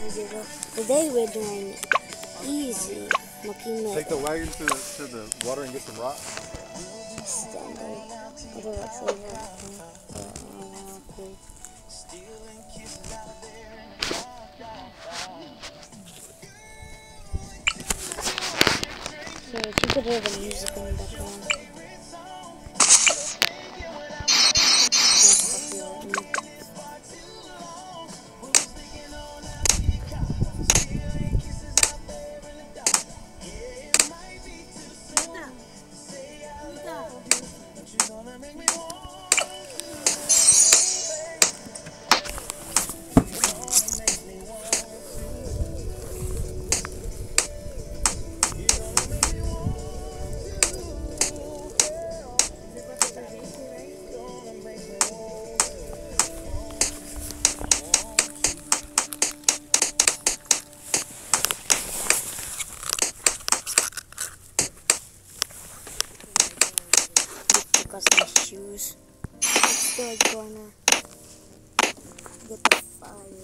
Today we're doing easy. Making Take the wagon to the, to the water and get some rocks. standard. Don't know. So if you could hear the music in the background.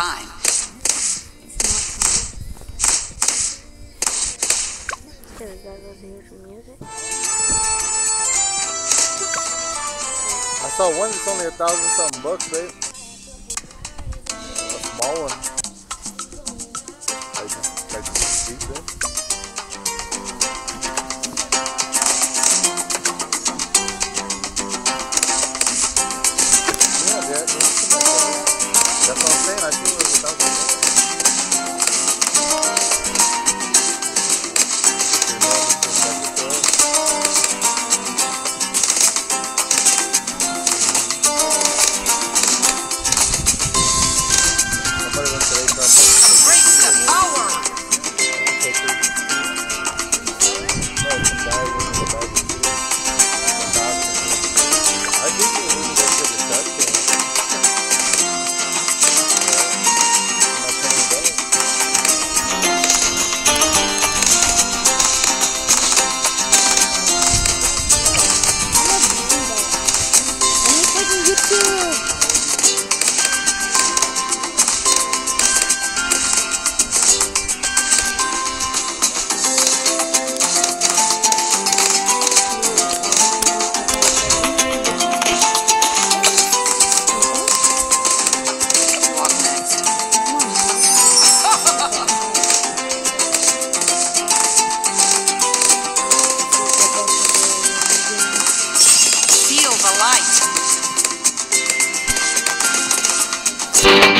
time. I saw one that's only a thousand something bucks, babe. Listen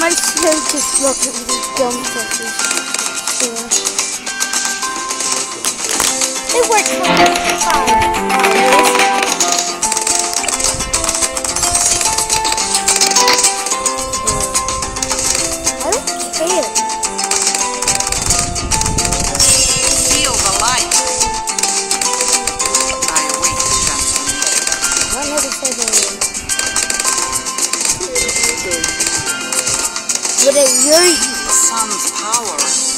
my shirt just looked really dumb pictures. Yeah. It worked for like five hours. I don't care. Feel the with are your? Sun's power.